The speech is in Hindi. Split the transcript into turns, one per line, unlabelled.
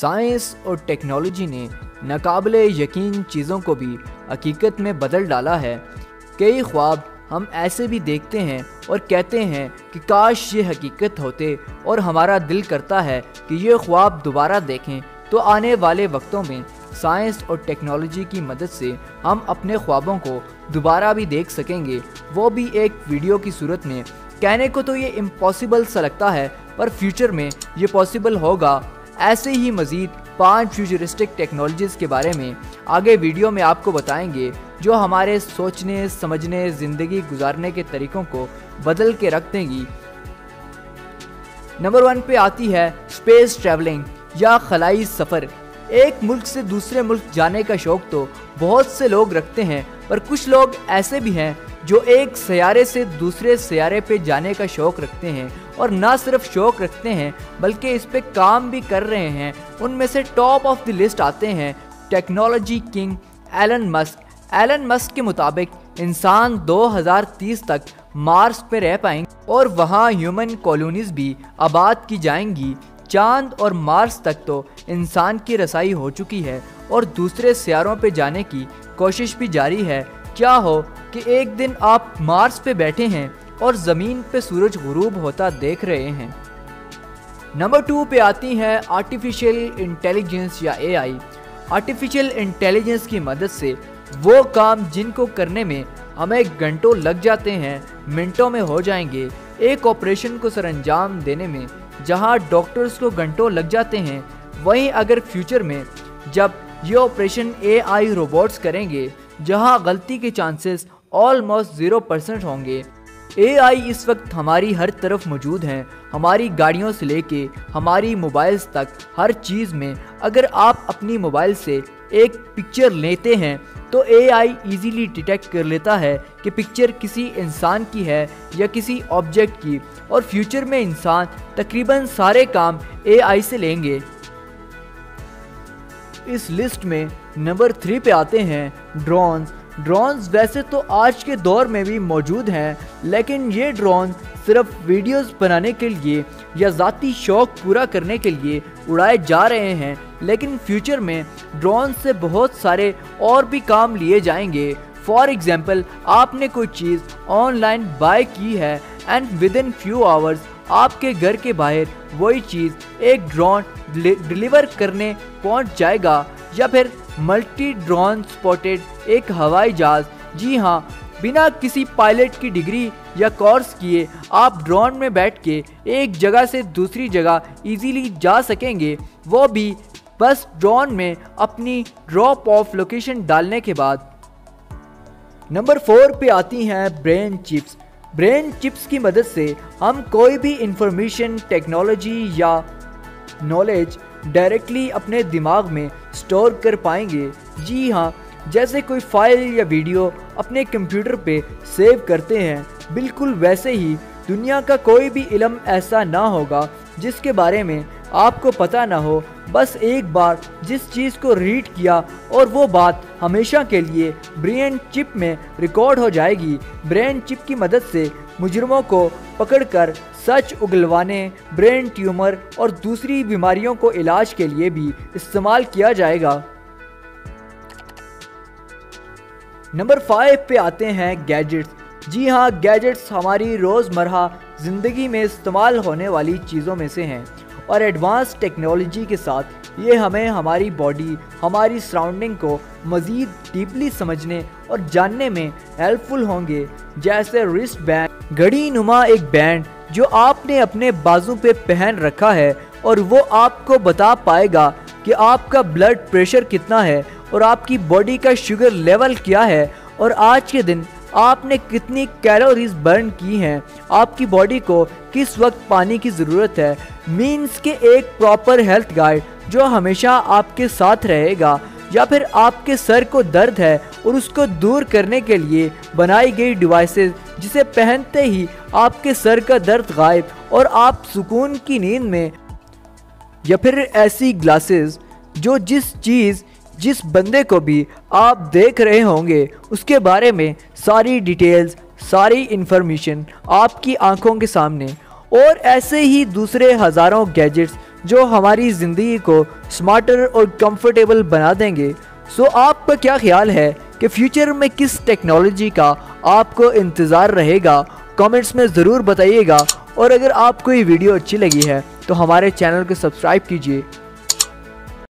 साइंस और टेक्नोलॉजी ने नाकबले यकीन चीज़ों को भी हकीकत में बदल डाला है। कई ख्वाब हम ऐसे भी देखते हैं और कहते हैं कि काश ये हकीकत होते और हमारा दिल करता है कि ये ख्वाब दोबारा देखें तो आने वाले वक्तों में साइंस और टेक्नोलॉजी की मदद से हम अपने ख्वाबों को दोबारा भी देख सकेंगे। वो भी एक वीडियो की सूरत में। कहने को तो ये इम्पॉसिबल सा लगता है, पर फ्यूचर में ये पॉसिबल होगा। ऐसे ही मज़ीद पाँच फ्यूचरिस्टिक टेक्नोलॉजीज़ के बारे में आगे वीडियो में आपको बताएँगे, जो हमारे सोचने, समझने, ज़िंदगी गुजारने के तरीक़ों को बदल के रख देंगी। नंबर वन पे आती है स्पेस ट्रैवलिंग या खलाई सफ़र। एक मुल्क से दूसरे मुल्क जाने का शौक तो बहुत से लोग रखते हैं, पर कुछ लोग ऐसे भी हैं जो एक सयारे से दूसरे सयारे पे जाने का शौक रखते हैं और ना सिर्फ़ शौक रखते हैं, बल्कि इस पे काम भी कर रहे हैं। उनमें से टॉप ऑफ़ द लिस्ट आते हैं technology king Elon Musk. Elon Musk के मुताबिक इंसान 2030 तक मार्स पे रह पाएँगे और वहाँ ह्यूमन कॉलोनीज भी आबाद की जाएँगी। चाँद और मार्स तक तो इंसान की रसाई हो चुकी है और दूसरे सियारों पे जाने की कोशिश भी जारी है। क्या हो कि एक दिन आप मार्स पे बैठे हैं और ज़मीन पे सूरज गुरूब होता देख रहे हैं। नंबर टू पे आती है आर्टिफिशियल इंटेलिजेंस या एआई। आर्टिफिशियल इंटेलिजेंस की मदद से वो काम जिनको करने में हमें घंटों लग जाते हैं, मिनटों में हो जाएँगे। एक ऑपरेशन को सरंजाम देने में जहाँ डॉक्टर्स को घंटों लग जाते हैं, वहीं अगर फ्यूचर में जब ये ऑपरेशन एआई रोबोट्स करेंगे, जहाँ गलती के चांसेस ऑलमोस्ट ज़ीरो परसेंट होंगे एआई इस वक्त हमारी हर तरफ़ मौजूद हैं, हमारी गाड़ियों से लेके हमारी मोबाइल्स तक, हर चीज़ में, अगर आप अपनी मोबाइल से एक पिक्चर लेते हैं तो एआई इजीली डिटेक्ट कर लेता है कि पिक्चर किसी इंसान की है या किसी ऑब्जेक्ट की, और फ्यूचर में इंसान तकरीबन सारे काम एआई से लेंगे। इस लिस्ट में नंबर थ्री पे आते हैं ड्रोन्स ड्रोन्स वैसे तो आज के दौर में भी मौजूद हैं, लेकिन ये ड्रोन सिर्फ़ वीडियोस बनाने के लिए या ज़ाती शौक पूरा करने के लिए उड़ाए जा रहे हैं, लेकिन फ्यूचर में ड्रोन से बहुत सारे और भी काम लिए जाएँगे। फॉर एग्ज़ाम्पल आपने कोई चीज़ ऑनलाइन बाय की है and within few hours आपके घर के बाहर वही चीज़ एक ड्रोन डिलीवर करने पहुँच जाएगा या फिर मल्टी ड्रोन स्पॉटेड एक हवाई जहाज़। जी हाँ बिना किसी पायलट की डिग्री या कोर्स किए आप ड्रोन में बैठ के एक जगह से दूसरी जगह इजीली जा सकेंगे। वो भी बस ड्रोन में अपनी ड्रॉप ऑफ़ लोकेशन डालने के बाद। नंबर फोर पे आती हैं ब्रेन चिप्स। ब्रेन चिप्स की मदद से हम कोई भी इंफॉर्मेशन टेक्नोलॉजी या नॉलेज डायरेक्टली अपने दिमाग में स्टोर कर पाएँगे। जी हाँ जैसे कोई फ़ाइल या वीडियो अपने कंप्यूटर पे सेव करते हैं, बिल्कुल वैसे ही दुनिया का कोई भी इलम ऐसा ना होगा जिसके बारे में आपको पता ना हो। बस एक बार जिस चीज़ को रीड किया और वो बात हमेशा के लिए ब्रेन चिप में रिकॉर्ड हो जाएगी। ब्रेन चिप की मदद से मुजरमों को पकड़कर सच उगलवाने, ब्रेन ट्यूमर और दूसरी बीमारियों को इलाज के लिए भी इस्तेमाल किया जाएगा। नंबर फाइव पे आते हैं गैजेट्स। जी हाँ गैजेट्स हमारी रोज़मर्रा ज़िंदगी में इस्तेमाल होने वाली चीज़ों में से हैं और एडवांस टेक्नोलॉजी के साथ ये हमें हमारी बॉडी, हमारी सराउंडिंग को मज़ीद डीपली समझने और जानने में हेल्पफुल होंगे, जैसे रिस्ट बैंड घड़ी नुमा एक बैंड जो आपने अपने बाजू पे पहन रखा है और वो आपको बता पाएगा कि आपका ब्लड प्रेशर कितना है और आपकी बॉडी का शुगर लेवल क्या है? और आज के दिन आपने कितनी कैलोरीज बर्न की हैं? आपकी बॉडी को किस वक्त पानी की ज़रूरत है? मीन्स के एक प्रॉपर हेल्थ गाइड जो हमेशा आपके साथ रहेगा, या फिर आपके सर को दर्द है और उसको दूर करने के लिए बनाई गई डिवाइसेस जिसे पहनते ही आपके सर का दर्द गायब और आप सुकून की नींद में, या फिर ऐसी ग्लासेस जो जिस चीज़ जिस बंदे को भी आप देख रहे होंगे, उसके बारे में सारी डिटेल्स, सारी इन्फॉर्मेशन आपकी आँखों के सामने। और ऐसे ही दूसरे हज़ारों गैजेट्स जो हमारी ज़िंदगी को स्मार्टर और कंफर्टेबल बना देंगे। सो आपका क्या ख्याल है कि फ्यूचर में किस टेक्नोलॉजी का आपको इंतज़ार रहेगा? कमेंट्स में ज़रूर बताइएगा। और अगर आपको ये वीडियो अच्छी लगी है तो हमारे चैनल को सब्सक्राइब कीजिए।